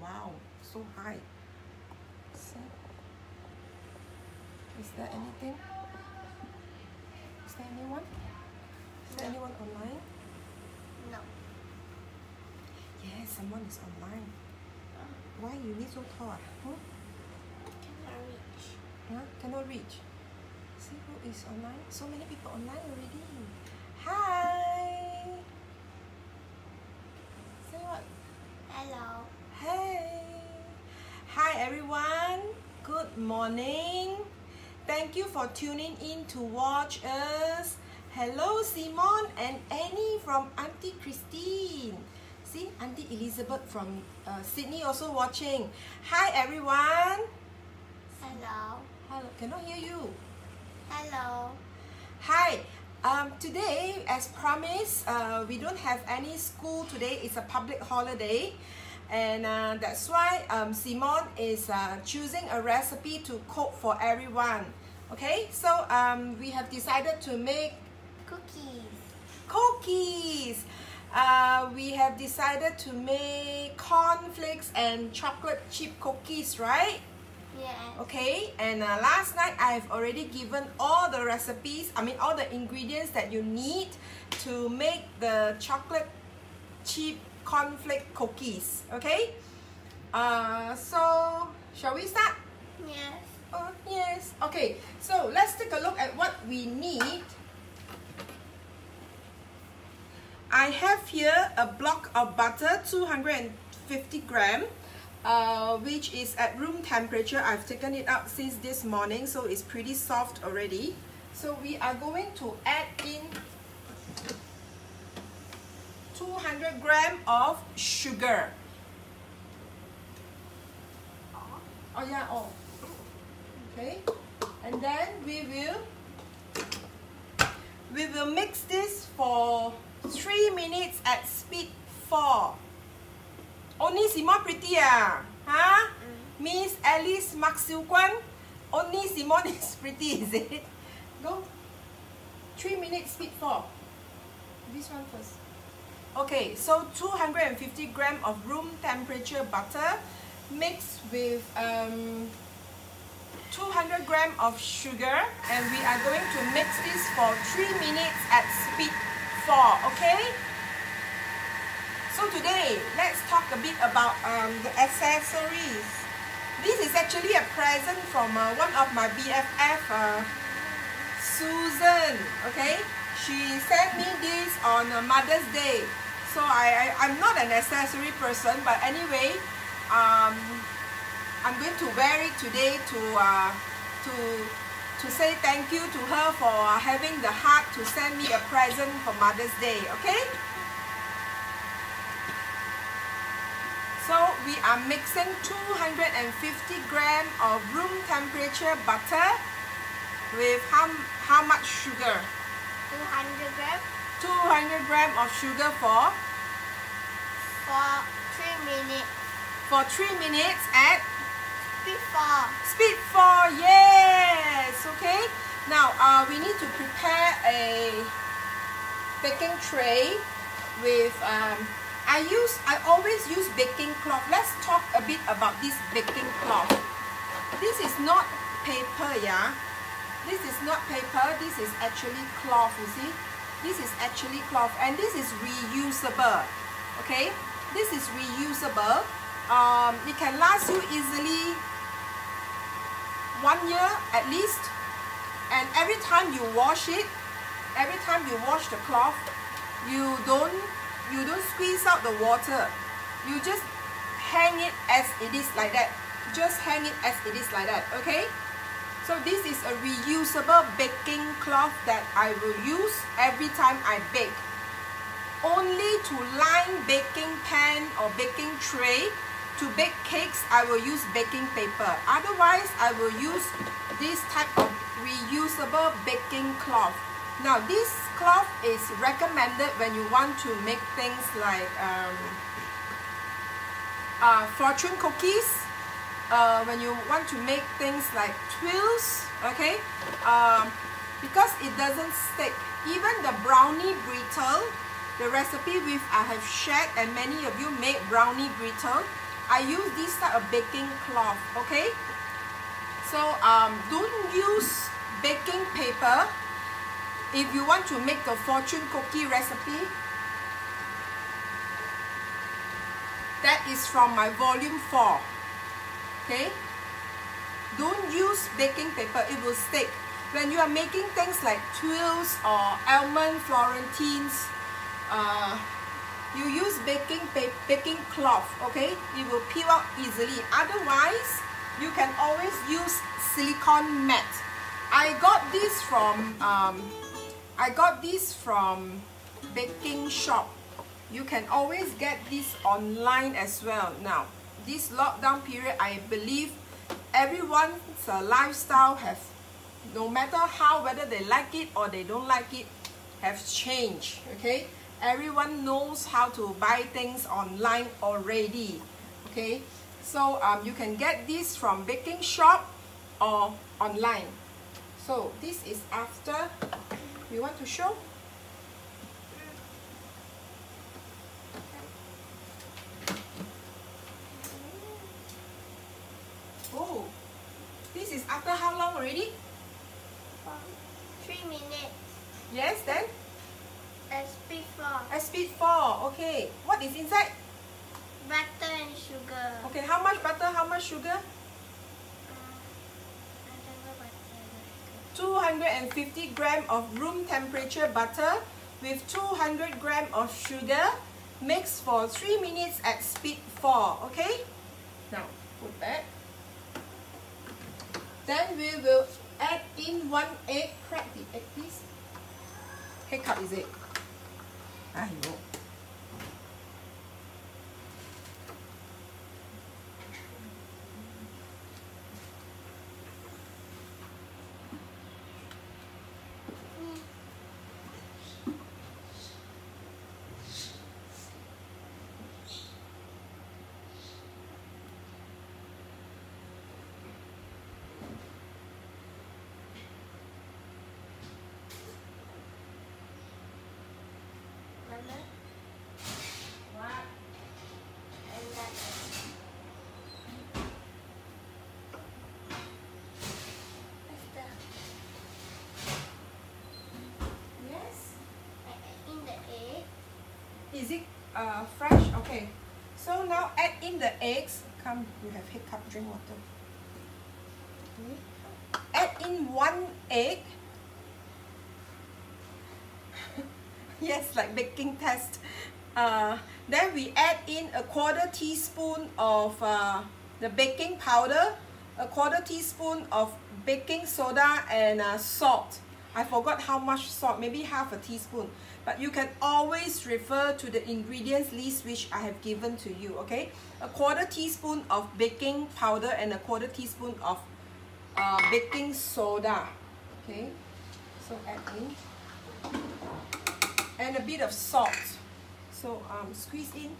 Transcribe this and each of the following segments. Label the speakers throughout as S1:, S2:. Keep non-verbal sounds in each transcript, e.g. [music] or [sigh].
S1: wow, so high. See? Is there anything? Is there anyone? Is there anyone online?
S2: No.
S1: Yes, someone is online. Oh. Why you need so tall? Huh?
S2: Cannot reach.
S1: Huh? Cannot reach. See who is online? So many people online already. Hi. Say what?
S2: Hello.
S1: Everyone. Good morning. Thank you for tuning in to watch us. Hello Simon and Annie from Auntie Christine. See, Auntie Elizabeth from uh, Sydney also watching. Hi everyone.
S2: Hello.
S1: Hello, cannot hear you.
S2: Hello.
S1: Hi. Um, today, as promised, uh, we don't have any school today. It's a public holiday, and uh, that's why um, Simon is uh, choosing a recipe to cook for everyone. Okay, so um, we have decided to make
S2: Cookies.
S1: cookies. Uh, we have decided to make cornflakes and chocolate chip cookies, right?
S2: Yes.
S1: Okay, and uh, last night I've already given all the recipes, I mean all the ingredients that you need to make the chocolate chip cornflake cookies. Okay, uh, so shall we start?
S2: Yes.
S1: Oh, yes. Okay, so let's take a look at what we need. I have here a block of butter, 250 gram, uh, which is at room temperature. I've taken it out since this morning, so it's pretty soft already. So we are going to add in 200 gram of sugar. Oh yeah, oh. Okay, and then we will we will mix this for three minutes at speed four. Only Simon pretty ah, huh? Miss Alice Mak Siu Kwan. Only Simon [laughs] is pretty, is it? Go. Three minutes speed four. This one first. Okay, so 250 gram of room temperature butter mixed with um, 200 gram of sugar. And we are going to mix this for 3 minutes at speed 4 okay? So today let's talk a bit about um, the accessories. This is actually a present from uh, one of my BFF uh, Susan okay she sent me this on uh, Mother's Day so I, I I'm not an accessory person but anyway um, I'm going to wear it today to uh, to to say thank you to her for having the heart to send me a present for Mother's Day. Okay? So we are mixing 250 gram of room temperature butter with how, how much sugar?
S2: 200 gram
S1: 200 gram of sugar for
S2: for 3 minutes.
S1: for 3 minutes at
S2: Before.
S1: Speed 4, yes! Okay, now uh, we need to prepare a baking tray with, um, I use, I always use baking cloth. Let's talk a bit about this baking cloth. This is not paper, yeah? This is not paper, this is actually cloth, you see? This is actually cloth and this is reusable, okay? This is reusable. Um, it can last you easily one year at least and every time you wash it every time you wash the cloth you don't you don't squeeze out the water you just hang it as it is like that just hang it as it is like that okay so this is a reusable baking cloth that I will use every time I bake only to line baking pan or baking tray to bake cakes, I will use baking paper. Otherwise, I will use this type of reusable baking cloth. Now, this cloth is recommended when you want to make things like um, uh, fortune cookies, uh, when you want to make things like tuiles, okay? Um, because it doesn't stick. Even the brownie brittle, the recipe which I have shared and many of you made brownie brittle, I use this type of baking cloth, okay? So um, don't use baking paper if you want to make the fortune cookie recipe. That is from my volume 4, okay? Don't use baking paper, it will stick. When you are making things like tuiles or almond florentines, uh, you use baking baking cloth okay? It will peel out easily. Otherwise you can always use silicone mat. I got this from um, I got this from baking shop. You can always get this online as well. Now this lockdown period I believe everyone's uh, lifestyle have no matter how whether they like it or they don't like it have changed okay? Everyone knows how to buy things online already okay? So um, you can get this from baking shop or online. So this is after you want to show oh this is after how long already?
S2: Three minutes.
S1: Yes then?
S2: At speed 4
S1: at speed 4 okay. What is inside?
S2: Butter and sugar.
S1: Okay how much butter how much sugar?
S2: Uh, I don't know butter
S1: 250 gram of room temperature butter with 200 gram of sugar. Mix for 3 minutes at speed 4 okay? Now put back then we will add in one egg crack the egg please. Egg cup is it? Ah, Aiyo
S2: Mama uh,
S1: fresh? Okay. So now add in the eggs. Come, you have hiccup, drink water. Okay. Add in one egg. [laughs] yes, like baking test. Uh, then we add in a quarter teaspoon of uh, the baking powder, a quarter teaspoon of baking soda and uh, salt. I forgot how much salt, maybe half a teaspoon. But you can always refer to the ingredients list which I have given to you, okay? A quarter teaspoon of baking powder and a quarter teaspoon of uh, baking soda, okay? So add in. And a bit of salt. So um, squeeze in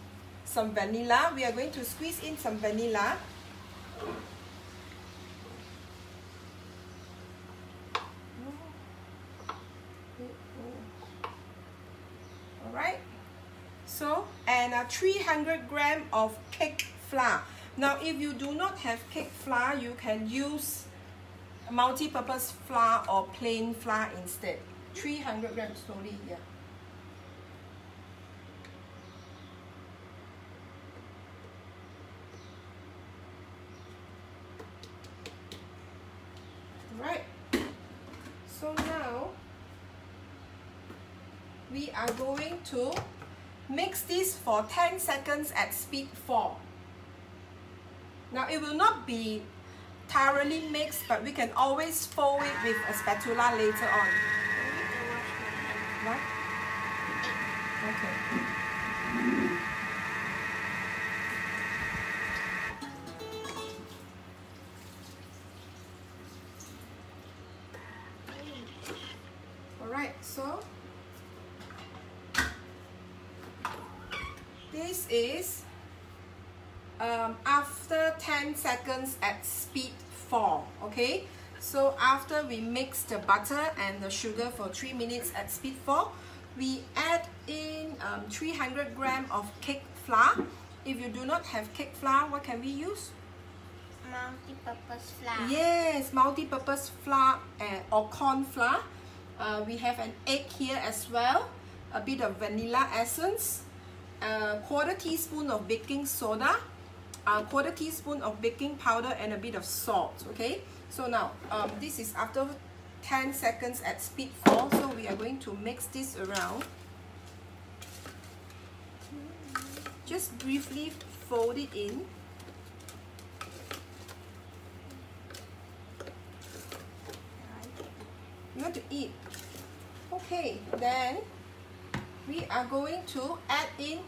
S1: some vanilla. We are going to squeeze in some vanilla. All right. So and a 300 gram of cake flour. Now, if you do not have cake flour, you can use multi-purpose flour or plain flour instead. 300 grams slowly yeah Right. So now we are going to mix this for 10 seconds at speed 4. Now it will not be thoroughly mixed but we can always fold it with a spatula later on. Okay. Seconds at speed 4 okay so after we mix the butter and the sugar for 3 minutes at speed 4 we add in um, 300 gram of cake flour if you do not have cake flour, what can we use?
S2: Multi-purpose flour.
S1: Yes, multi-purpose flour and, or corn flour. Uh, we have an egg here as well, a bit of vanilla essence, a quarter teaspoon of baking soda, a quarter teaspoon of baking powder and a bit of salt, okay? So now, um, this is after 10 seconds at speed 4, so we are going to mix this around. Just briefly fold it in. You want to eat? Okay, then we are going to add in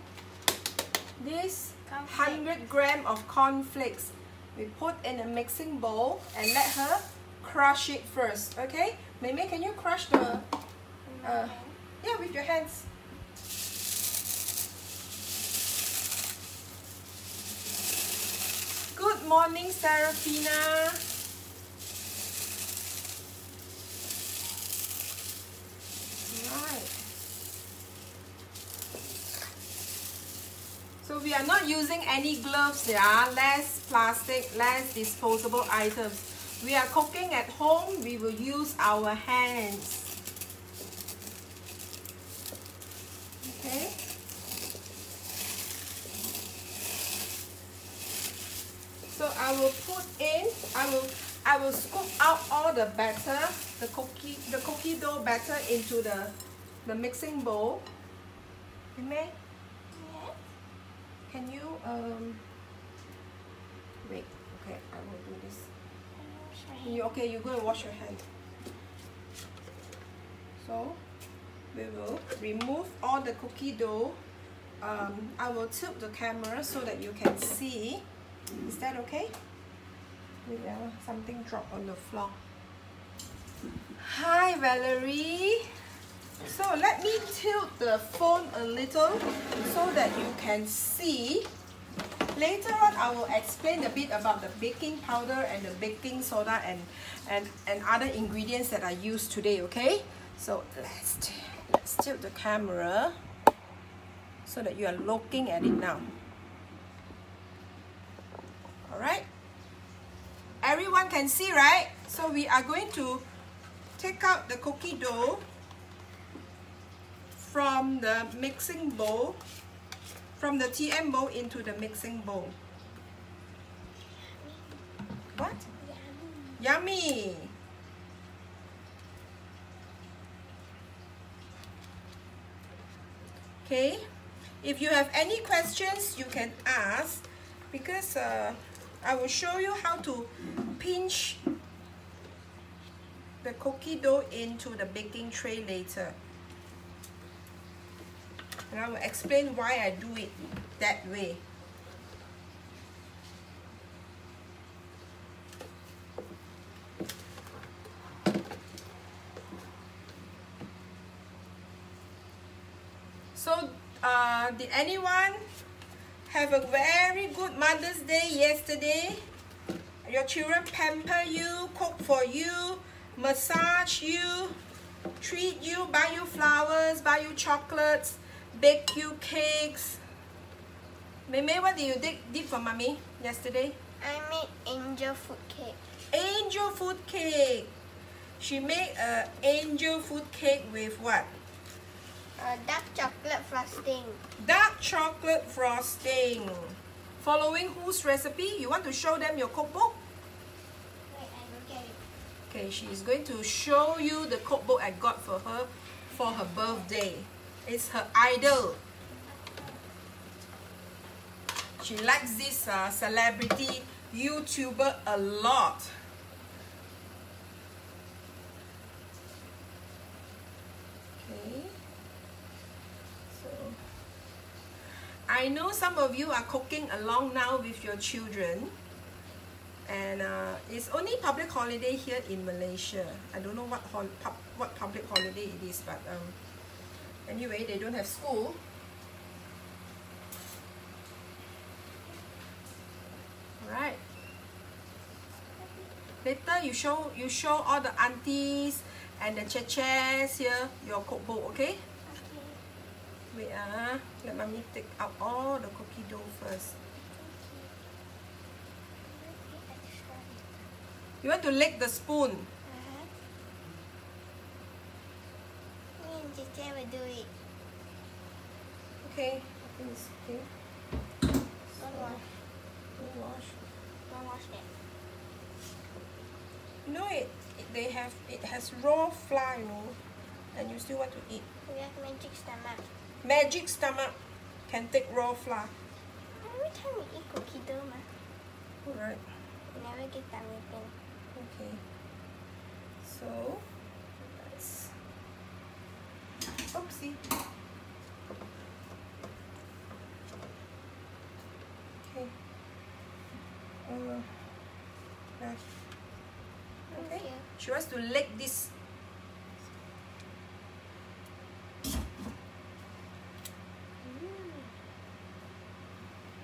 S1: this 100 gram of corn flakes. We put in a mixing bowl and let her crush it first, okay? Mei, can you crush the, uh, yeah, with your hands. Good morning, Serafina. Right. So we are not using any gloves, yeah, less plastic, less disposable items. We are cooking at home, we will use our hands. Okay. So I will put in, I will I will scoop out all the batter, the cookie the cookie dough batter into the the mixing bowl.
S2: Yes.
S1: Can you um wait, okay, I will do this. You okay, you go and wash your hand. So we will remove all the cookie dough. Um, I will tilt the camera so that you can see. Is that okay? Uh, something dropped on the floor. Hi Valerie. So let me tilt the phone a little so that you can see Later on, I will explain a bit about the baking powder and the baking soda and, and, and other ingredients that I use today, okay? So let's, let's tilt the camera so that you are looking at it now. Alright? Everyone can see, right? So we are going to take out the cookie dough from the mixing bowl from the TM bowl into the mixing bowl. What? Yummy! Yummy. Okay, if you have any questions, you can ask because uh, I will show you how to pinch the cookie dough into the baking tray later. And I will explain why I do it that way. So, uh, did anyone have a very good Mother's Day yesterday? Your children pamper you, cook for you, massage you, treat you, buy you flowers, buy you chocolates, bake you cakes. Meme, what did you did, did for mommy yesterday?
S2: I made angel food cake.
S1: Angel food cake. She made a angel food cake with what?
S2: Uh, dark chocolate frosting.
S1: Dark chocolate frosting. Following whose recipe? You want to show them your cookbook?
S2: Wait, I look at it.
S1: Okay, she's going to show you the cookbook I got for her for her birthday. It's her idol. She likes this uh, celebrity YouTuber a lot. Okay. So I know some of you are cooking along now with your children and uh, it's only public holiday here in Malaysia. I don't know what what public holiday it is, but um, anyway, they don't have school. Alright. Later you show you show all the aunties and the cheches here your cookbook, okay?
S2: Okay.
S1: Wait ah, let mommy take out all the cookie dough first. You want to lick the spoon?
S2: Cici will do it.
S1: Okay, I think it's okay.
S2: Don't wash.
S1: Don't wash.
S2: Don't wash that.
S1: You know it, it they have it has raw flour, you know, and you still want to eat.
S2: We have magic stomach.
S1: Magic stomach can take raw flour.
S2: Every time we eat cookie dough, ma,
S1: Alright.
S2: we never get tummy pain.
S1: Okay. So let's oopsie. Okay. Uh. Okay. She wants to lick this.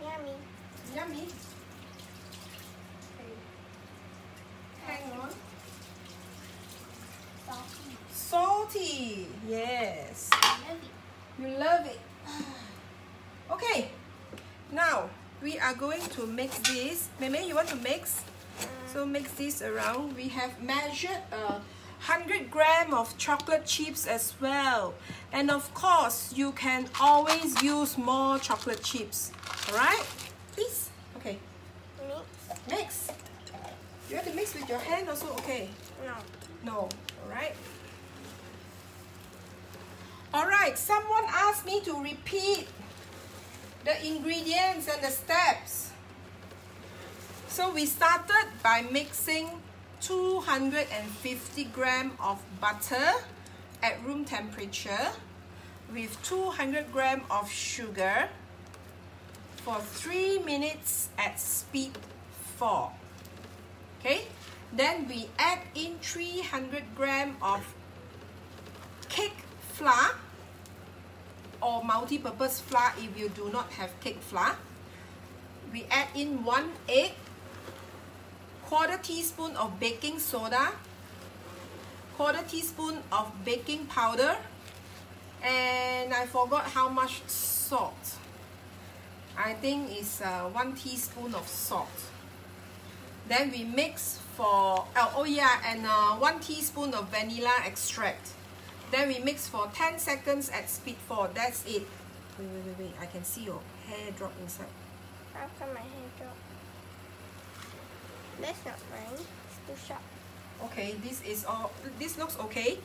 S2: Yummy.
S1: Yummy. Okay. Hang on.
S2: Salty.
S1: Salty. Yes.
S2: I love it.
S1: You love it. Okay. Now we are going to mix this. Meme, you want to mix? So mix this around. We have measured a hundred gram of chocolate chips as well, and of course you can always use more chocolate chips. All right, please. Okay,
S2: Mix.
S1: mix. You have to mix with your hand also. Okay.
S2: No.
S1: No. All right. All right. Someone asked me to repeat the ingredients and the steps. So we started by mixing 250 gram of butter at room temperature with 200 gram of sugar for 3 minutes at speed 4. Okay, then we add in 300 gram of cake flour or multi-purpose flour if you do not have cake flour. We add in one egg, quarter teaspoon of baking soda, quarter teaspoon of baking powder, and I forgot how much salt. I think it's uh, one teaspoon of salt. Then we mix for, oh, oh yeah, and uh, one teaspoon of vanilla extract. Then we mix for 10 seconds at speed 4. That's it. Wait, wait, wait, wait. I can see your hair drop inside.
S2: How come my hair drop? That's not mine. It's too sharp.
S1: Okay, this is all, this looks okay.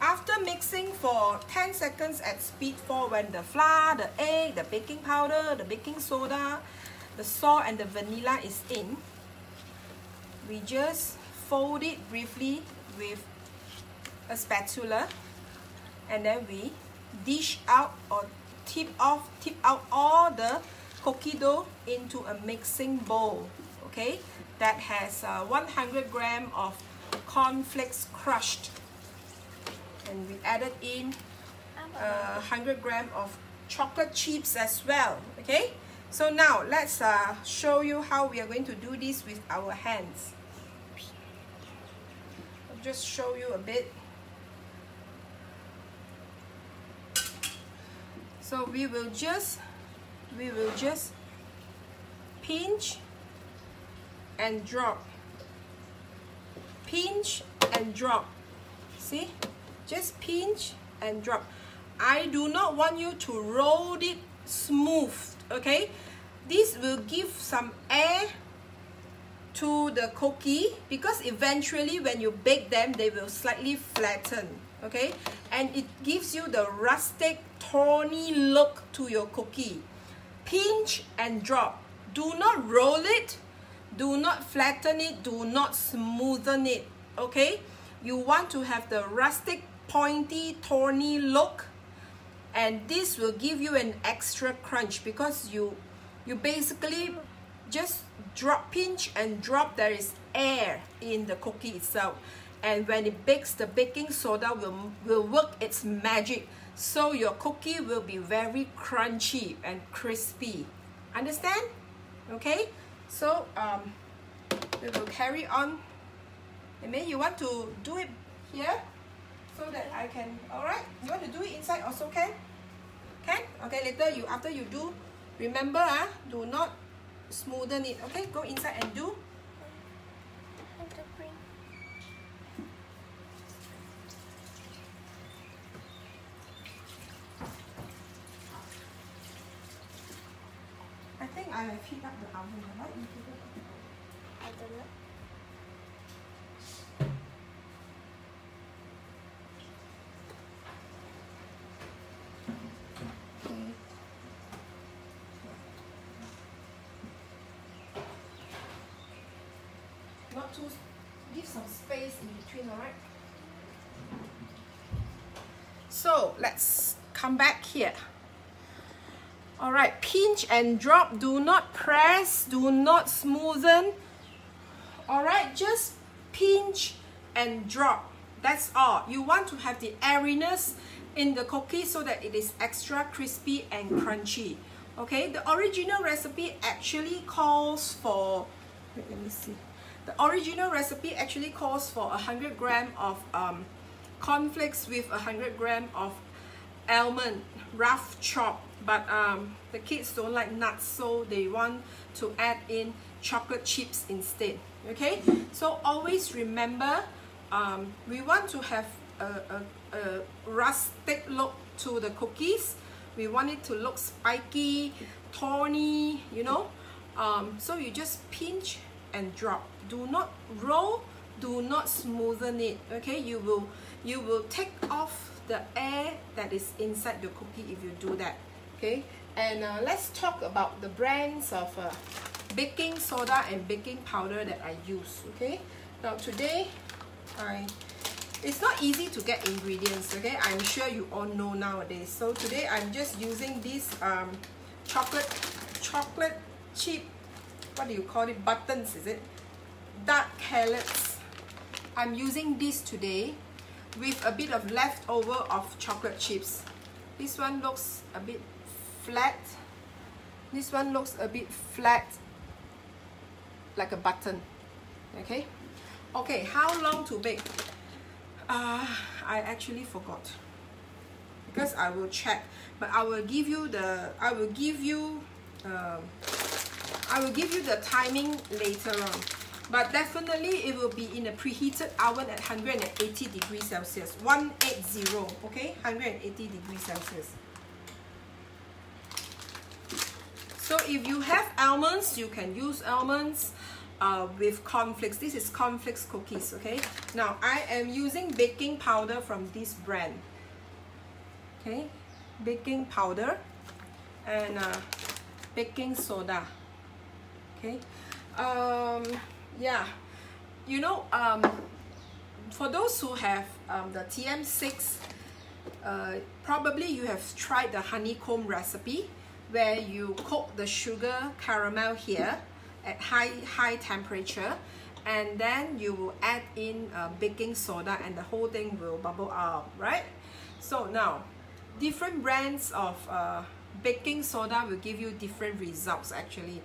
S1: After mixing for 10 seconds at speed 4, when the flour, the egg, the baking powder, the baking soda, the salt and the vanilla is in, we just fold it briefly with a spatula and then we dish out or tip off, tip out all the cookie dough into a mixing bowl, okay? That has uh, 100 gram of cornflakes crushed. And we added in uh, 100 gram of chocolate chips as well, okay? So now let's uh, show you how we are going to do this with our hands. I'll just show you a bit. So we will just we will just pinch and drop. Pinch and drop. See? Just pinch and drop. I do not want you to roll it smooth, okay? This will give some air to the cookie because eventually when you bake them, they will slightly flatten, okay? And it gives you the rustic, thorny look to your cookie. Pinch and drop. Do not roll it, do not flatten it, do not smoothen it, okay? You want to have the rustic, pointy, thorny look and this will give you an extra crunch because you you basically just drop pinch and drop there is air in the cookie itself and when it bakes the baking soda will will work its magic so your cookie will be very crunchy and crispy understand okay so um we will carry on and maybe you want to do it here so that I can alright you want to do it inside also can Can? Okay, later you after you do, remember ah, do not smoothen it. Okay, go inside and do.
S2: And the bring.
S1: I think I have heat up the oven. Right? You heat it up.
S2: I don't know.
S1: Okay. Not too, give some space in between, alright? So let's come back here. Alright, pinch and drop. Do not press, do not smoothen. Alright, just pinch and drop. That's all. You want to have the airiness in the cookie so that it is extra crispy and crunchy. Okay, the original recipe actually calls for, wait, let me see. The original recipe actually calls for 100 gram of um, cornflakes with 100 gram of almond rough chop. But um, the kids don't like nuts so they want to add in chocolate chips instead okay? So always remember um, we want to have a, a, a rustic look to the cookies. We want it to look spiky thorny you know? Um, so you just pinch and drop. Do not roll do not smoothen it okay? You will you will take off the air that is inside the cookie if you do that okay? And uh, let's talk about the brands of uh, baking soda and baking powder that I use okay? Now today I it's not easy to get ingredients okay? I'm sure you all know nowadays. So today I'm just using this um, chocolate chocolate chip what do you call it? Buttons is it? Dark callets I'm using this today with a bit of leftover of chocolate chips. This one looks a bit flat. This one looks a bit flat like a button. Okay? Okay how long to bake? Uh, I actually forgot. Because I will check. But I will give you the I will give you um, I will give you the timing later on. But definitely it will be in a preheated oven at 180 degrees Celsius. 180 okay? 180 degrees Celsius. So if you have almonds you can use almonds uh, with cornflakes. This is cornflakes cookies okay? Now I am using baking powder from this brand. Okay? Baking powder and uh, baking soda okay? Um, yeah. You know um, for those who have um, the TM6 uh, probably you have tried the honeycomb recipe where you cook the sugar caramel here at high high temperature and then you will add in uh, baking soda and the whole thing will bubble up right? So now different brands of uh, baking soda will give you different results actually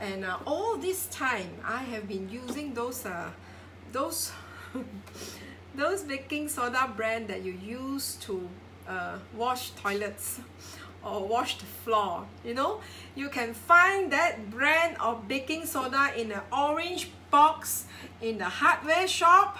S1: and uh, all this time I have been using those uh, those [laughs] those baking soda brand that you use to uh, wash toilets or wash the floor you know? You can find that brand of baking soda in an orange box in the hardware shop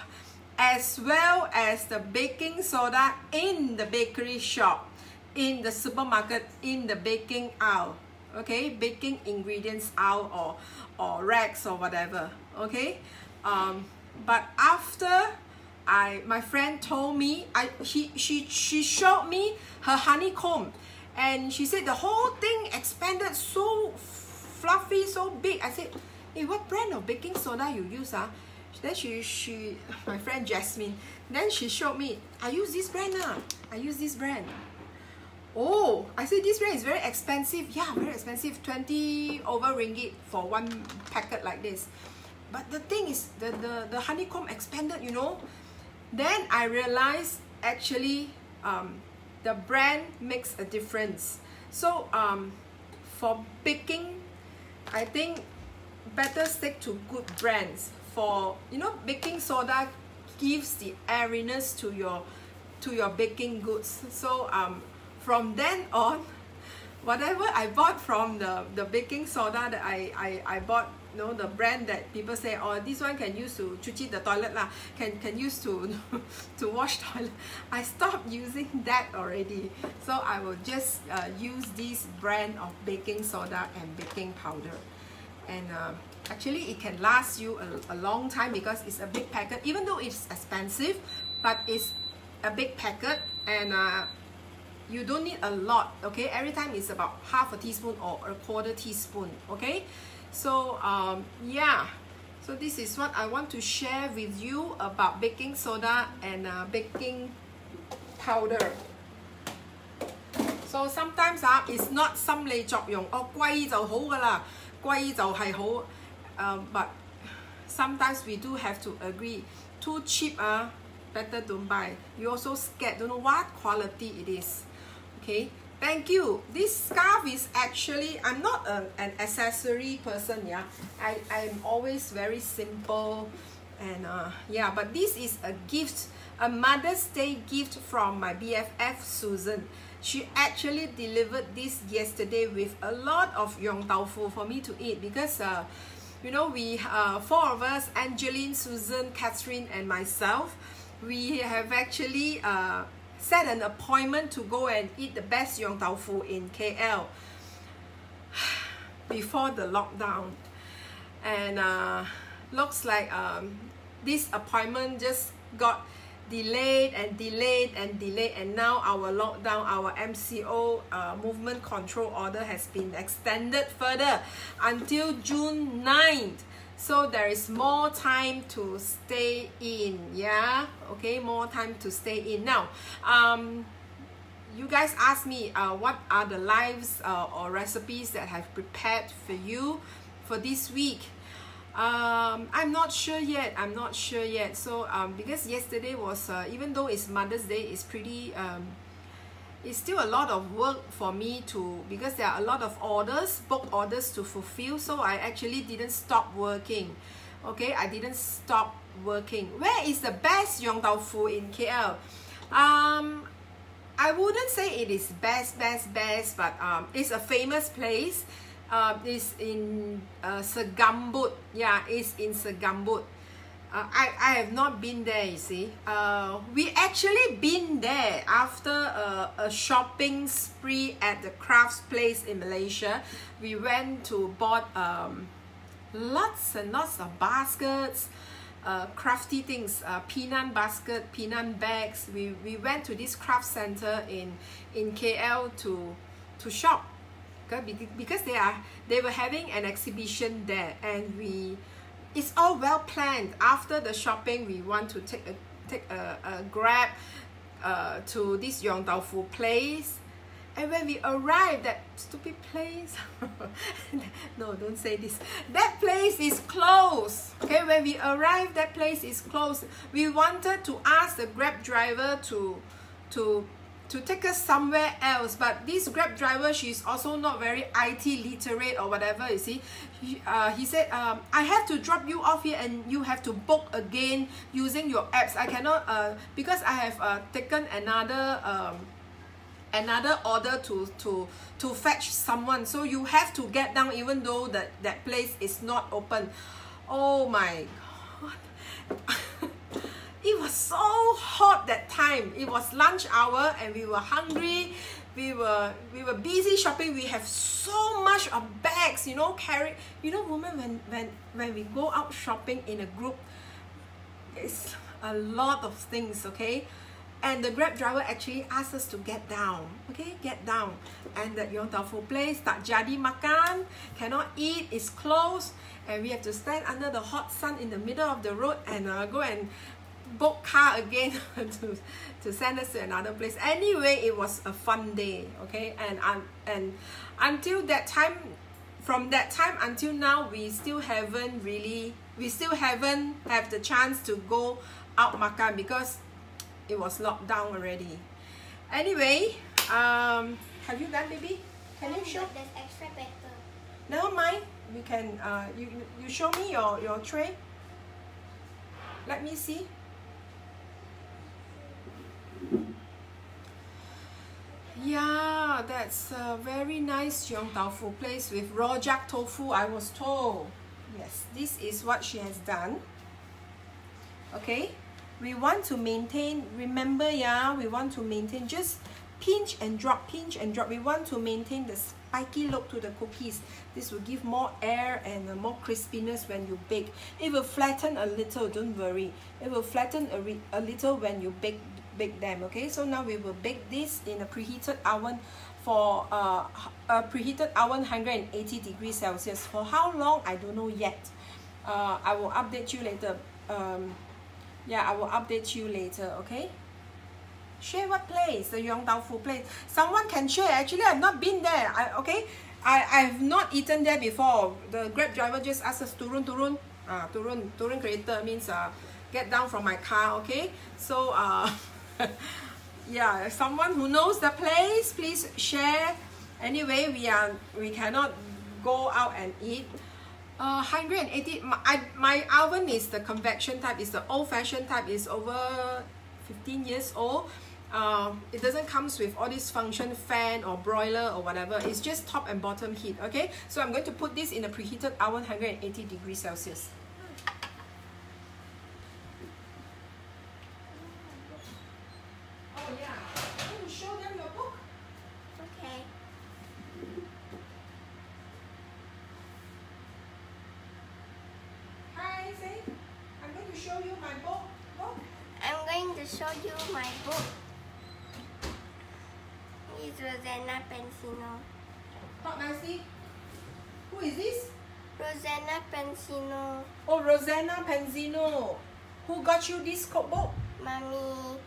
S1: as well as the baking soda in the bakery shop in the supermarket in the baking aisle okay? Baking ingredients out or or racks or whatever okay? Um, but after I my friend told me I he she she showed me her honeycomb. And she said the whole thing expanded so fluffy so big. I said hey what brand of baking soda you use ah? Then she she [laughs] my friend Jasmine. Then she showed me I use this brand ah. I use this brand oh I said this brand is very expensive. Yeah very expensive. 20 over ringgit for one packet like this. But the thing is the the, the honeycomb expanded you know. Then I realized actually um, the brand makes a difference. So um, for baking I think better stick to good brands. For you know baking soda gives the airiness to your to your baking goods. So um, from then on, whatever I bought from the, the baking soda that I, I, I bought, you know, the brand that people say, oh, this one can use to cuci the toilet lah, can, can use to, [laughs] to wash toilet. I stopped using that already. So I will just uh, use this brand of baking soda and baking powder. And uh, actually it can last you a, a long time because it's a big packet, even though it's expensive, but it's a big packet and uh, you don't need a lot okay every time it's about half a teaspoon or a quarter teaspoon okay so um, yeah so this is what I want to share with you about baking soda and uh, baking powder so sometimes 啊、uh,，it's not 心理作用，哦贵就好噶啦，贵就系好，诶、uh,，but sometimes we do have to agree too cheap 啊、uh,，better don't buy. You also scared, don't know what quality it is okay? Thank you. This scarf is actually i'm not a, an accessory person yeah. I i'm always very simple and uh, yeah but this is a gift a mother's day gift from my bff susan. She actually delivered this yesterday with a lot of yong tau fu for me to eat because uh, you know we uh, four of us angeline susan catherine and myself we have actually uh, set an appointment to go and eat the best Yong Tau Fu in KL [sighs] before the lockdown. And uh, looks like um, this appointment just got delayed and delayed and delayed and now our lockdown our MCO uh, movement control order has been extended further until June 9th so there is more time to stay in yeah? Okay more time to stay in. Now um you guys ask me uh, what are the lives uh, or recipes that I've prepared for you for this week? Um, I'm not sure yet. I'm not sure yet. So um, because yesterday was uh, even though it's Mother's Day it's pretty um, it's still a lot of work for me to because there are a lot of orders book orders to fulfill so I actually didn't stop working. Okay I didn't stop working. Where is the best Yong Tau Fu in KL um I wouldn't say it is best best best but um it's a famous place. Uh, it's in uh, Segambut. Yeah it's in Segambut uh, I, I have not been there you see. Uh, we actually been there after a, a shopping spree at the crafts place in Malaysia. We went to bought um, lots and lots of baskets uh, crafty things uh, peanut basket peanut bags. We, we went to this craft center in in KL to to shop. Because they are they were having an exhibition there and we it's all well planned. After the shopping we want to take a take a, a grab uh, to this Yong Tau Fu place. And when we arrived that stupid place [laughs] no don't say this. That place is closed. Okay when we arrived that place is closed. We wanted to ask the grab driver to to to take us somewhere else. But this grab driver she's also not very IT literate or whatever you see. He, uh, he said um, I have to drop you off here and you have to book again using your apps. I cannot uh, because I have uh, taken another um, another order to to to fetch someone. So you have to get down even though that that place is not open. Oh my god [laughs] it was so hot that time. It was lunch hour and we were hungry. We were we were busy shopping. We have so much of bags you know carry you know women when when when we go out shopping in a group it's a lot of things okay? And the grab driver actually asked us to get down okay? Get down. And the Yong Tau place tak jadi makan cannot eat is closed. And we have to stand under the hot sun in the middle of the road and uh, go and book car again [laughs] to, to send us to another place. Anyway it was a fun day okay? And um, and until that time from that time until now we still haven't really we still haven't have the chance to go out makan because it was locked down already. Anyway um have you done baby? Can you show?
S2: There's extra better.
S1: never mind. You can uh you you show me your your tray. Let me see yeah that's a very nice Yong Tau Fu place with rojak tofu, I was told. Yes, this is what she has done. Okay, we want to maintain, remember yeah, we want to maintain just pinch and drop, pinch and drop. We want to maintain the spiky look to the cookies. This will give more air and uh, more crispiness when you bake. It will flatten a little, don't worry. It will flatten a, a little when you bake, bake them, okay? So now we will bake this in a preheated oven for uh, a preheated oven 180 degrees Celsius. For how long, I don't know yet. Uh, I will update you later. Um, yeah, I will update you later, okay? Share what place? The Yong Tau Fu place. Someone can share. Actually, I've not been there. I, okay, I, I've not eaten there before. The Grab driver just asked us, turun, turun. Uh, turun, turun creator means uh, get down from my car, okay? So, uh, [laughs] [laughs] yeah, someone who knows the place, please share. Anyway, we are we cannot go out and eat. Uh, 180, my, I, my oven is the convection type, is the old-fashioned type, is over 15 years old uh, it doesn't comes with all this function fan or broiler or whatever it's just top and bottom heat okay so I'm going to put this in a preheated oven 180 degrees Celsius oh yeah you show them your book
S2: Okay.
S1: hi say I'm going to show you my book book
S2: I'm going to show you my book. Is Rosanna Pansino.
S1: talk nicely who is this
S2: Rosanna Pansino.
S1: oh Rosanna Pansino. who got you this cookbook
S2: Mommy.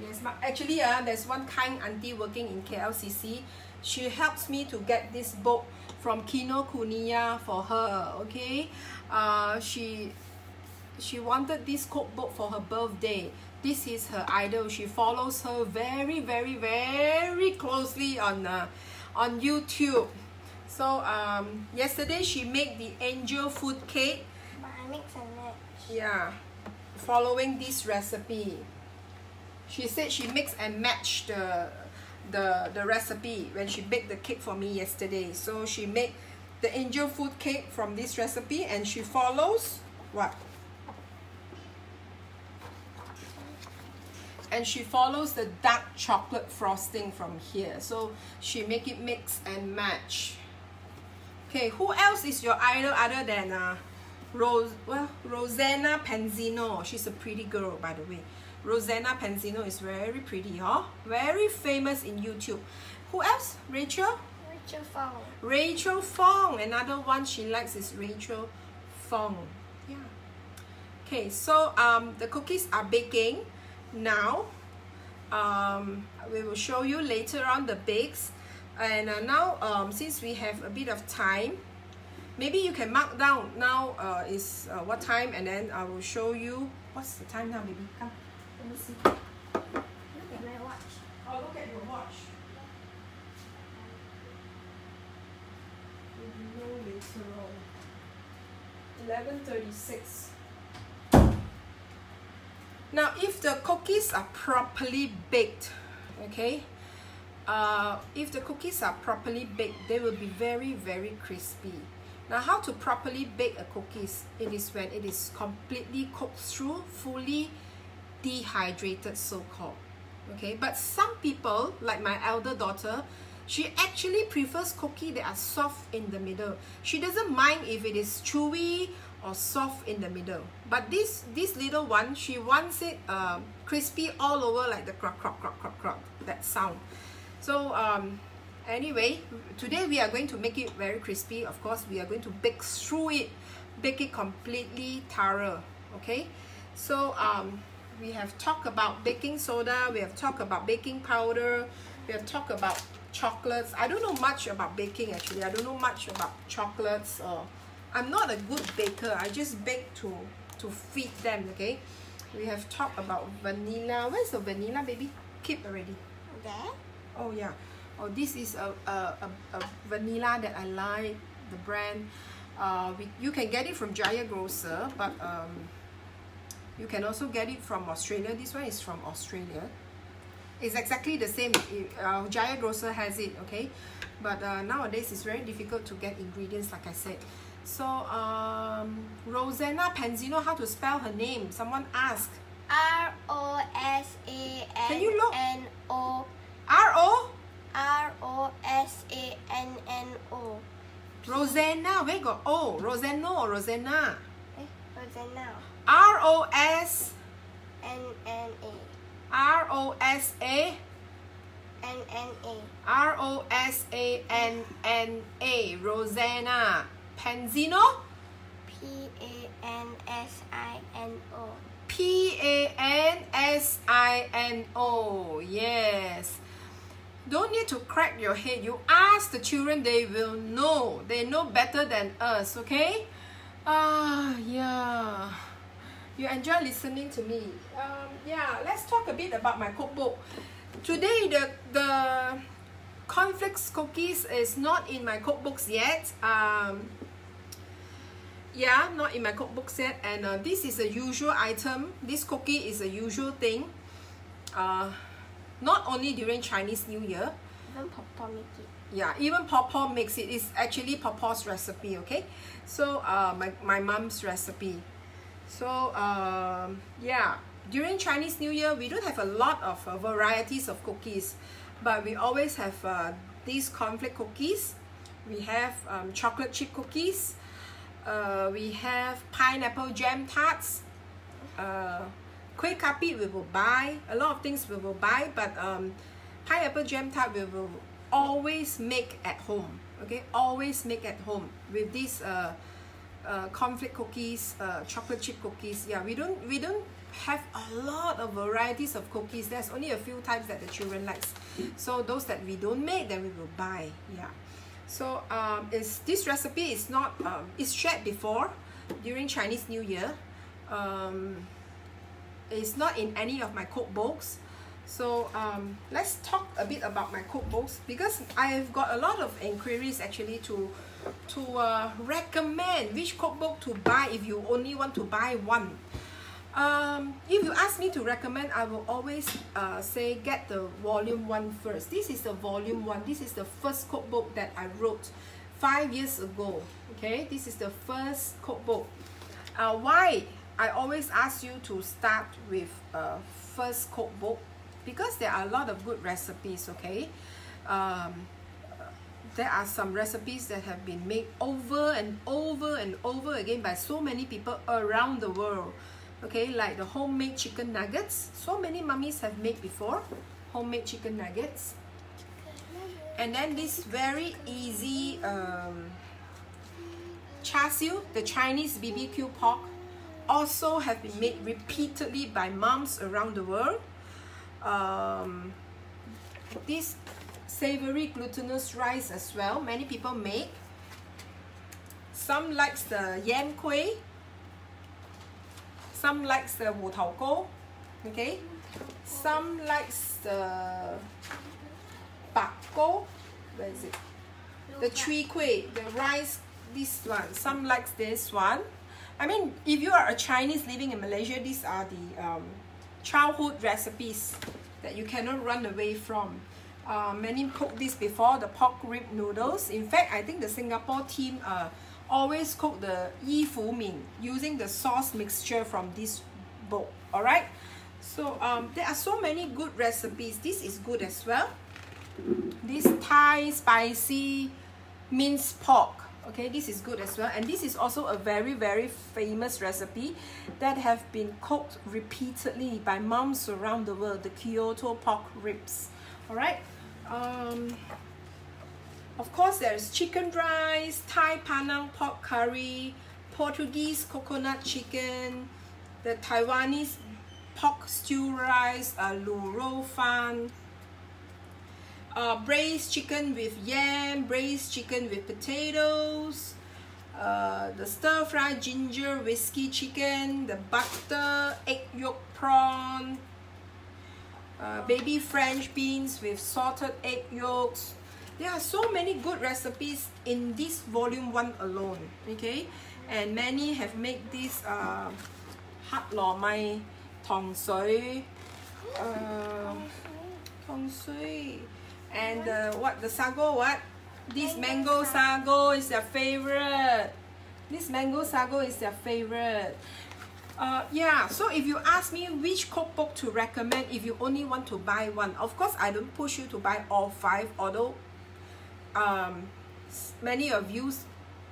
S1: Yes, but actually, uh, there's one kind auntie working in KLCC. She helps me to get this book from Kinokuniya for her. Okay, uh, she she wanted this cookbook for her birthday. This is her idol. She follows her very, very, very closely on uh, on YouTube. So um, yesterday she made the angel food cake.
S2: But I mix and match.
S1: Yeah, following this recipe. She said she mix and match the the the recipe when she baked the cake for me yesterday. So she made the angel food cake from this recipe and she follows what? And she follows the dark chocolate frosting from here. So she make it mix and match. Okay, who else is your idol other than uh, Rose? Well, Rosanna Pansino? She's a pretty girl, by the way. Rosanna Pansino is very pretty, huh? Very famous in YouTube. Who else? Rachel?
S2: Rachel Fong.
S1: Rachel Fong. Another one she likes is Rachel Fong. Yeah. Okay, so um, the cookies are baking now. Um, we will show you later on the bakes. And uh, now, um, since we have a bit of time, maybe you can mark down now uh, is uh, what time, and then I will show you what's the time now, baby. Come, let me see.
S2: Look at my watch.
S1: Oh, look at your watch. Know later on. Eleven thirty-six. Now, if the cookies are properly baked, okay, uh, if the cookies are properly baked, they will be very, very crispy. Now, how to properly bake a cookies? It is when it is completely cooked through, fully dehydrated, so-called. Okay, but some people, like my elder daughter, she actually prefers cookie that are soft in the middle. She doesn't mind if it is chewy or soft in the middle. But this this little one, she wants it uh, crispy all over like the crock crock crock crock crock that sound. So um, anyway, today we are going to make it very crispy. Of course, we are going to bake through it, bake it completely thorough. Okay, so um, we have talked about baking soda. We have talked about baking powder. We have talked about chocolates. I don't know much about baking actually. I don't know much about chocolates. Or I'm not a good baker. I just bake to to feed them. Okay. We have talked about vanilla. Where's the vanilla, baby? Keep already.
S2: There?
S1: Oh yeah. Oh, this is a, a, a, a vanilla that I like, the brand. Uh, we, you can get it from Jaya Grocer, but um, you can also get it from Australia. This one is from Australia. It's exactly the same. Uh, Jaya Grocer has it, okay? But uh, nowadays it's very difficult to get ingredients, like I said. So, um, Rosanna Pansino, how to spell her name? Someone asked.
S2: R O S A
S1: Can you look?
S2: N N O
S1: R O
S2: R O S A N N O.
S1: Rosanna. Where got O? Rosanna or Rosanna?
S2: Eh, Rosanna.
S1: R O S
S2: N N A.
S1: R O S A?
S2: N N A.
S1: R O S A N N A. Rosanna Pansino?
S2: P A N S I N O.
S1: P A N S I N O. Yes. Don't need to crack your head. You ask the children they will know. They know better than us okay? Ah yeah you enjoy listening to me. Um, yeah let's talk a bit about my cookbook. Today the the cornflakes cookies is not in my cookbooks yet. Um, yeah not in my cookbooks yet. And uh, this is a usual item. This cookie is a usual thing. Uh, not only during chinese new year.
S2: Even Papa make it.
S1: yeah even pawpaw makes it. It's actually pawpaw's recipe okay? So uh, my, my mom's recipe so um, yeah during chinese new year we don't have a lot of uh, varieties of cookies but we always have uh, these cornflake cookies. We have um, chocolate chip cookies. Uh, we have pineapple jam tarts. Uh, kueh kapit we will buy. A lot of things we will buy but um, pineapple jam tart we will always make at home okay? Always make at home with this uh, uh, cornflake cookies uh, chocolate chip cookies. Yeah we don't we don't have a lot of varieties of cookies. There's only a few types that the children likes. So those that we don't make then we will buy. Yeah. So um, is this recipe is not um, it's shared before during Chinese New Year. Um, it's not in any of my cookbooks so um, let's talk a bit about my cookbooks because I've got a lot of inquiries actually to to uh, recommend which cookbook to buy if you only want to buy one. Um, if you ask me to recommend I will always uh, say get the volume one first. This is the volume one. This is the first cookbook that I wrote five years ago okay? This is the first cookbook. Uh, why I always ask you to start with a first cookbook? Because there are a lot of good recipes okay? Um, there are some recipes that have been made over and over and over again by so many people around the world. Okay like the homemade chicken nuggets. So many mummies have made before homemade chicken nuggets. And then this very easy um, char siu the chinese bbq pork also have been made repeatedly by moms around the world. Um, this savory glutinous rice as well. Many people make. Some likes the yam kueh. Some likes the wu go okay. Some likes the bak go where is it? The tree kueh the rice this one. Some likes this one. I mean if you are a Chinese living in Malaysia these are the um, childhood recipes that you cannot run away from uh, many cook this before the pork rib noodles. In fact I think the Singapore team uh, always cook the yi fu min using the sauce mixture from this bowl, all right so um, there are so many good recipes. This is good as well. This Thai spicy minced pork. Okay this is good as well. And this is also a very very famous recipe that have been cooked repeatedly by moms around the world the Kyoto pork ribs. All right um, of course there's chicken rice Thai Panang pork curry Portuguese coconut chicken the Taiwanese pork stew rice uh, lu rou fan. Uh, braised chicken with yam, braised chicken with potatoes, uh, the stir fried ginger whiskey chicken, the butter egg yolk prawn, uh, baby French beans with salted egg yolks. There are so many good recipes in this volume one alone, okay? And many have made this uh, hot lor mai tong sui, uh, Feng Shui. And the what the sago what? This
S2: Mango
S1: mango sago is their favorite. This mango sago is their favorite. Uh, yeah, so if you ask me which cookbook to recommend if you only want to buy one, of course I don't push you to buy all five, although um, many of you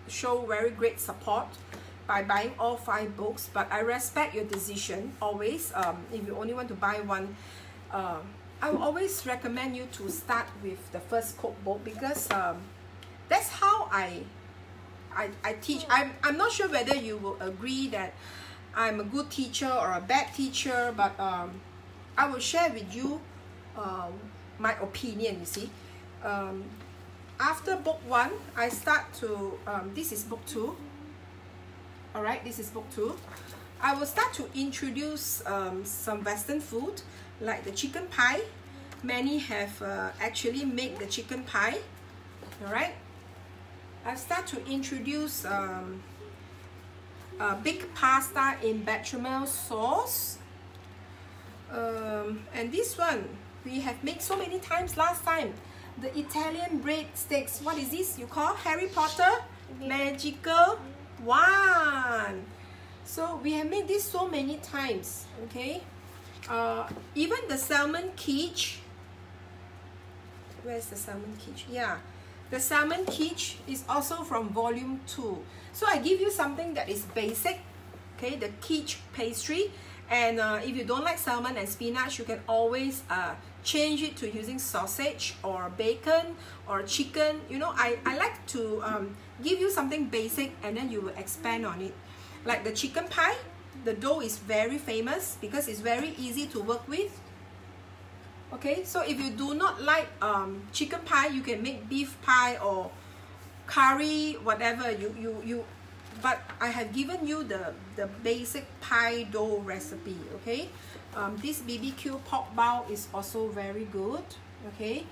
S1: show very great support by buying all five books, but I respect your decision always. Um, if you only want to buy one, um, I will always recommend you to start with the first cookbook because um, that's how I I, I teach. I'm, I'm not sure whether you will agree that I'm a good teacher or a bad teacher, but um, I will share with you um, my opinion. You see, um, after book one, I start to. Um, this is book two. All right, this is book two. I will start to introduce um, some Western food like the chicken pie. Many have uh, actually made the chicken pie. All right. I start to introduce um, a big pasta in bechamel sauce. Um, and this one we have made so many times last time. The Italian breadsticks. What is this? You call Harry Potter magical one. So we have made this so many times. Okay. Uh, even the salmon quiche. Where's the salmon quiche? Yeah. The salmon quiche is also from volume 2. So I give you something that is basic, okay, the quiche pastry. And uh, if you don't like salmon and spinach, you can always uh, change it to using sausage or bacon or chicken. You know, I, I like to um, give you something basic and then you will expand on it. Like the chicken pie, the dough is very famous because it's very easy to work with okay so if you do not like um, chicken pie you can make beef pie or curry whatever you you you but I have given you the the basic pie dough recipe okay? Um, this BBQ pork bao is also very good okay?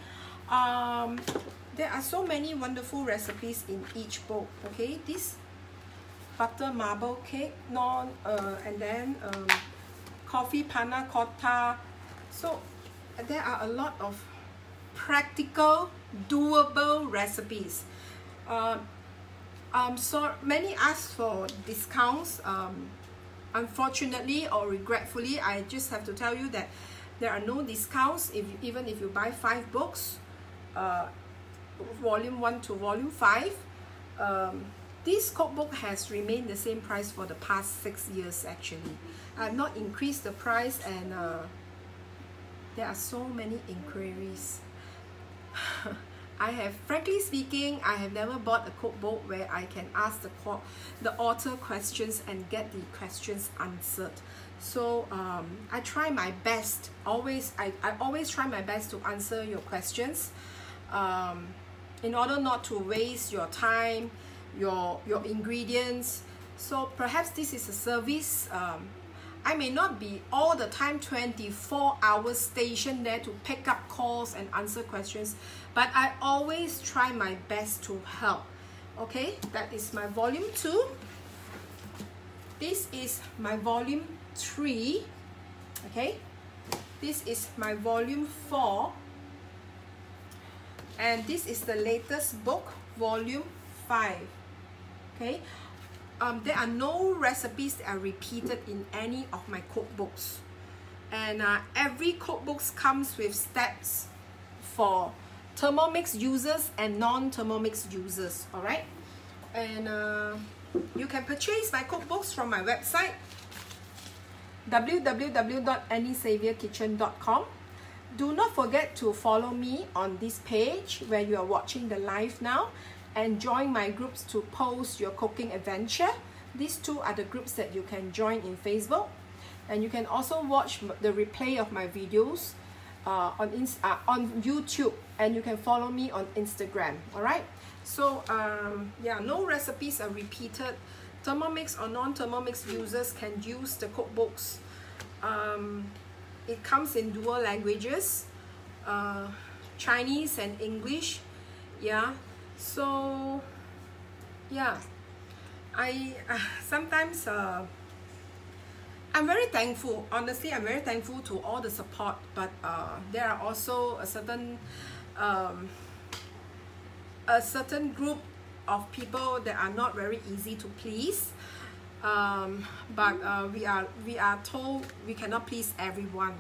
S1: Um, there are so many wonderful recipes in each book okay? This butter marble cake non uh, and then um, coffee panna cotta. So there are a lot of practical doable recipes uh, um, so many ask for discounts um, unfortunately or regretfully I just have to tell you that there are no discounts if even if you buy five books uh, volume 1 to volume 5 um, this cookbook has remained the same price for the past six years actually. I've not increased the price and uh, there are so many inquiries [laughs] I have, frankly speaking, I have never bought a cookbook where I can ask the the author questions and get the questions answered. So um, I try my best. Always, I, I always try my best to answer your questions, um, in order not to waste your time, your your ingredients. So perhaps this is a service. Um, I may not be all the time 24 hours stationed there to pick up calls and answer questions, but I always try my best to help. Okay, that is my volume 2. This is my volume 3. Okay, this is my volume 4. And this is the latest book, volume 5. Okay, um, there are no recipes that are repeated in any of my cookbooks. And uh, every cookbooks comes with steps for Thermomix users and non-Thermomix users all right and uh, you can purchase my cookbooks from my website www.anniexavierkitchen.com do not forget to follow me on this page where you are watching the live now and join my groups to post your cooking adventure. These two are the groups that you can join in Facebook. And you can also watch the replay of my videos uh, on, uh, on YouTube and you can follow me on Instagram. All right. So um, yeah, no recipes are repeated. Thermomix or non-Thermomix users can use the cookbooks. Um, it comes in dual languages, uh, Chinese and English. Yeah, so yeah, I uh, sometimes uh, I'm very thankful. Honestly, I'm very thankful to all the support. But uh, there are also a certain, um, a certain group of people that are not very easy to please. Um, but uh, we are we are told we cannot please everyone.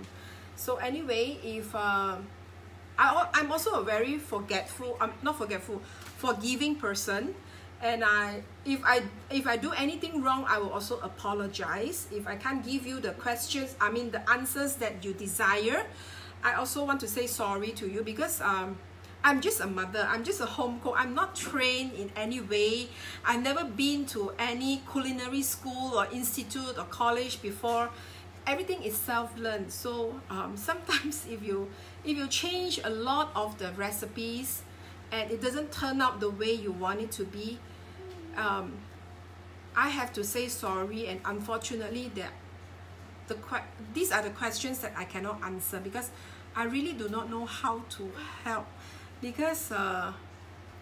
S1: So anyway, if uh, I, I'm also a very forgetful, I'm not forgetful, forgiving person and I if I if I do anything wrong I will also apologize. If I can't give you the questions I mean the answers that you desire I also want to say sorry to you because um I'm just a mother. I'm just a home cook. I'm not trained in any way. I've never been to any culinary school or institute or college before. Everything is self-learned. So um, [laughs] sometimes if you if you change a lot of the recipes and it doesn't turn out the way you want it to be um, I have to say sorry and unfortunately that the these are the questions that I cannot answer because I really do not know how to help because uh,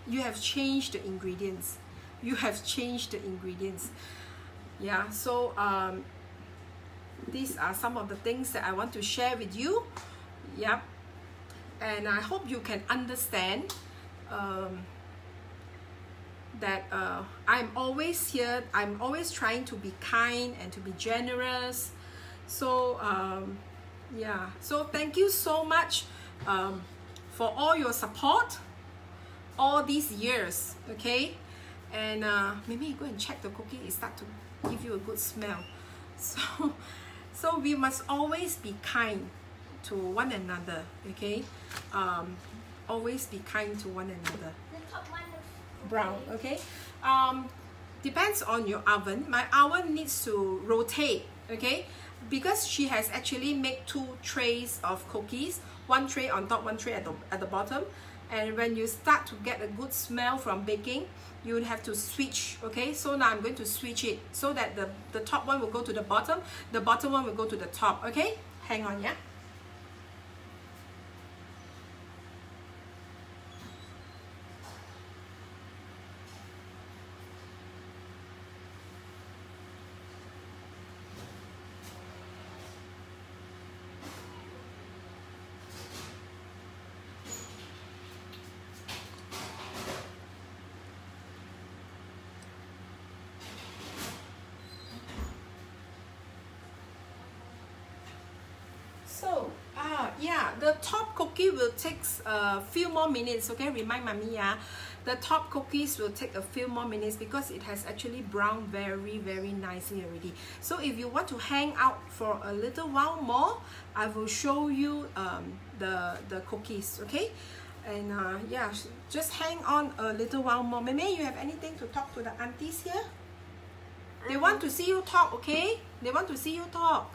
S1: you have changed the ingredients. You have changed the ingredients. Yeah so um, these are some of the things that I want to share with you. Yep and I hope you can understand um, that uh, I'm always here. I'm always trying to be kind and to be generous. So um, yeah, so thank you so much um, for all your support all these years. Okay, and uh, maybe go and check the cookie. It start to give you a good smell. [laughs] So so we must always be kind to one another. Okay, um, always be kind to one another. The top one brown okay. um, depends on your oven. My oven needs to rotate okay? Because she has actually made two trays of cookies one tray on top one tray at the, at the bottom. And when you start to get a good smell from baking you would have to switch okay? So now I'm going to switch it so that the the top one will go to the bottom the bottom one will go to the top okay? Hang on yeah yeah the top cookie will take a few more minutes okay? Remind mommy yeah. The top cookies will take a few more minutes because it has actually browned very very nicely already. So if you want to hang out for a little while more I will show you um, the the cookies okay? And uh, yeah just hang on a little while more. Maybe you have anything to talk to the aunties here? They want to see you talk okay? They want to see you talk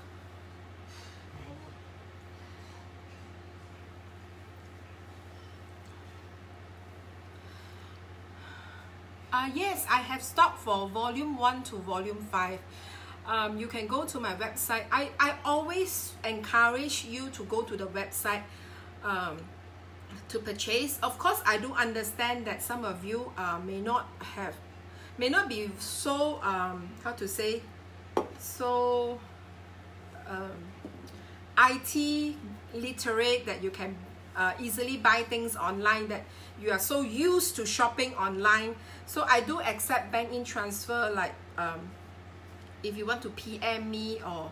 S1: Uh, yes, I have stock for volume 1 to volume 5. Um, you can go to my website. I, I always encourage you to go to the website um, to purchase. Of course, I do understand that some of you uh, may not have, may not be so, um, how to say, so um, IT literate that you can uh, easily buy things online that you are so used to shopping online. So I do accept bank in transfer like um, if you want to PM me or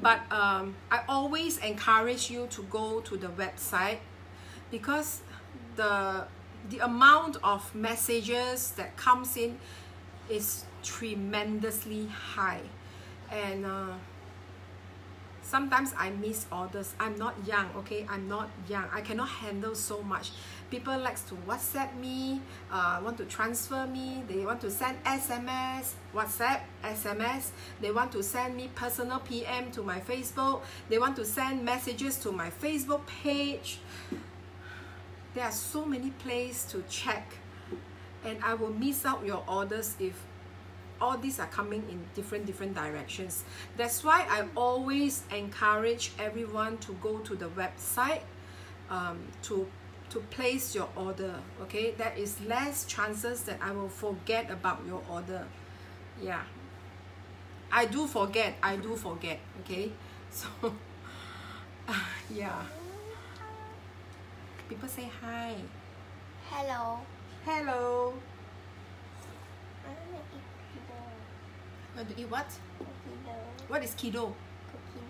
S1: but um, I always encourage you to go to the website because the the amount of messages that comes in is tremendously high. And uh, sometimes I miss orders. I'm not young okay? I'm not young. I cannot handle so much people likes to WhatsApp me, uh, want to transfer me, they want to send SMS, WhatsApp, SMS, they want to send me personal PM to my Facebook, they want to send messages to my Facebook page. There are so many places to check and I will miss out your orders if all these are coming in different different directions that's why i always encourage everyone to go to the website um, to to place your order okay there is less chances that I will forget about your order yeah I do forget. I do forget. Okay, [laughs] so [laughs] yeah. People say hi.
S2: Hello.
S1: Hello.
S2: I want to eat keto.
S1: Want to eat what? What is keto?
S2: Cookie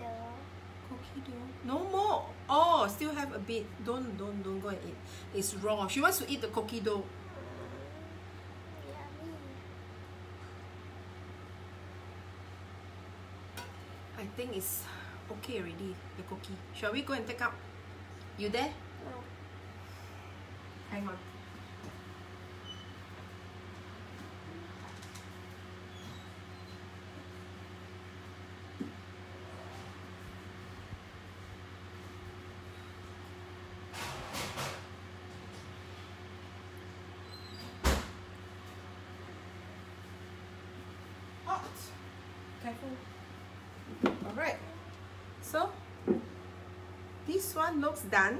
S1: Cookie dough. No more. Oh, still have a bit. Don't don't don't go and eat. It's raw. She wants to eat the cookie dough.
S2: Yummy.
S1: I think it's okay already. The cookie. Shall we go and take out? You there?
S2: No.
S1: Hang on. Hot. Careful. Alright. So, this one looks done.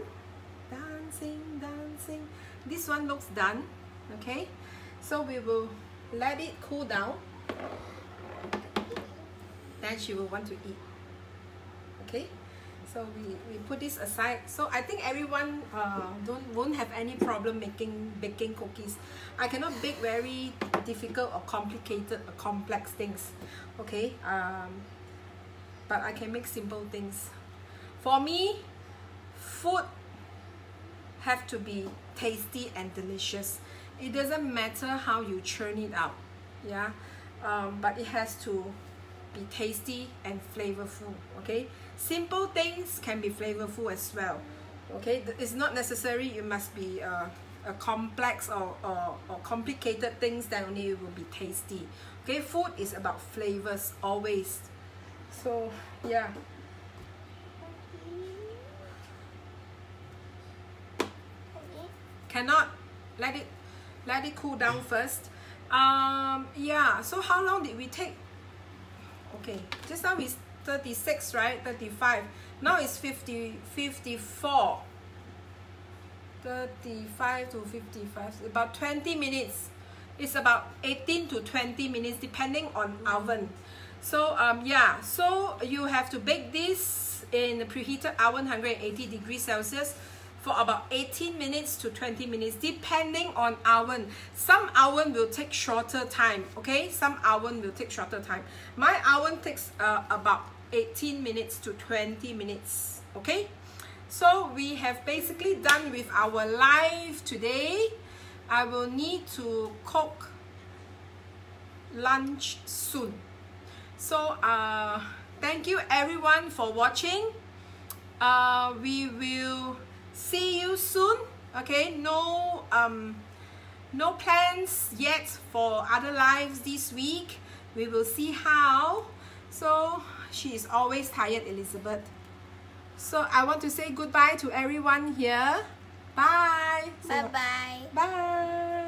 S1: Dancing dancing. This one looks done okay? So we will let it cool down. Then she will want to eat okay? So we, we put this aside. So I think everyone uh, don't won't have any problem making baking cookies. I cannot bake very difficult or complicated or complex things okay? Um, but I can make simple things. For me food have to be tasty and delicious. It doesn't matter how you churn it out, yeah, um, but it has to be tasty and flavorful. Okay, simple things can be flavorful as well. Okay, it's not necessary you must be uh, a complex or, or, or complicated things that only it will be tasty. Okay, food is about flavors always. So yeah.
S2: Okay.
S1: cannot let it let it cool down first. Um yeah so how long did we take? Okay just now is 36 right? 35 now it's 50 54 35 to 55 about 20 minutes. It's about 18 to 20 minutes depending on oven. So um yeah so you have to bake this in the preheated oven 180 degrees celsius for about 18 minutes to 20 minutes depending on oven. Some oven will take shorter time okay? Some oven will take shorter time. My oven takes uh, about 18 minutes to 20 minutes okay? So we have basically done with our live today. I will need to cook lunch soon. So uh thank you everyone for watching. Uh we will see you soon okay? No um no plans yet for other lives this week. We will see how. So she is always tired elizabeth. So i want to say goodbye to everyone here. Bye.
S2: Bye bye.
S1: bye